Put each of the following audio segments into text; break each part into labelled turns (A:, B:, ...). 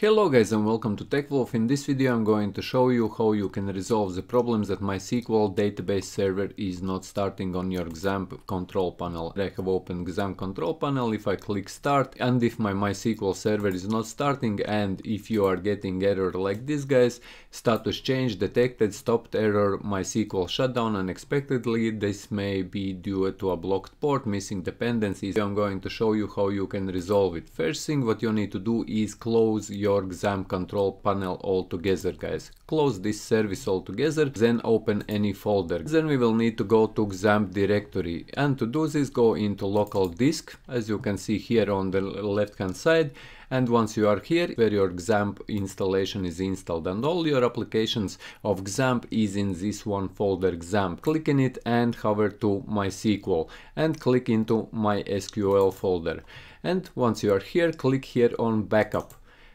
A: Hello guys and welcome to TechWolf. In this video I'm going to show you how you can resolve the problems that MySQL database server is not starting on your XAMPP control panel. I have opened XAMPP control panel, if I click start and if my MySQL server is not starting and if you are getting error like this guys, status change detected, stopped error, MySQL shutdown unexpectedly, this may be due to a blocked port, missing dependencies. I'm going to show you how you can resolve it. First thing what you need to do is close your your XAMPP control panel altogether guys. Close this service altogether, then open any folder. Then we will need to go to XAMPP directory and to do this go into local disk as you can see here on the left hand side and once you are here where your XAMPP installation is installed and all your applications of XAMPP is in this one folder XAMPP. Click in it and hover to MySQL and click into MySQL folder and once you are here click here on backup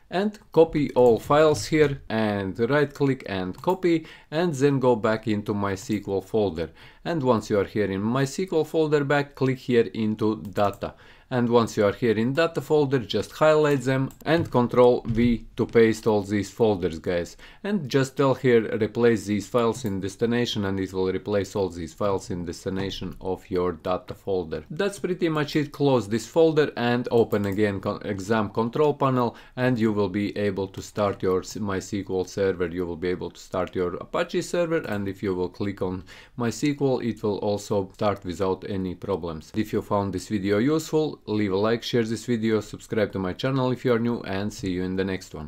A: and copy all files here and right click and copy and then go back into MySQL folder. And once you are here in MySQL folder back click here into data and once you are here in data folder just highlight them and control V to paste all these folders guys and just tell here replace these files in destination and it will replace all these files in destination of your data folder. That's pretty much it close this folder and open again XAMPP control panel and you will be able to start your MySQL server you will be able to start your Apache server and if you will click on MySQL it will also start without any problems. If you found this video useful leave a like, share this video, subscribe to my channel if you are new and see you in the next one.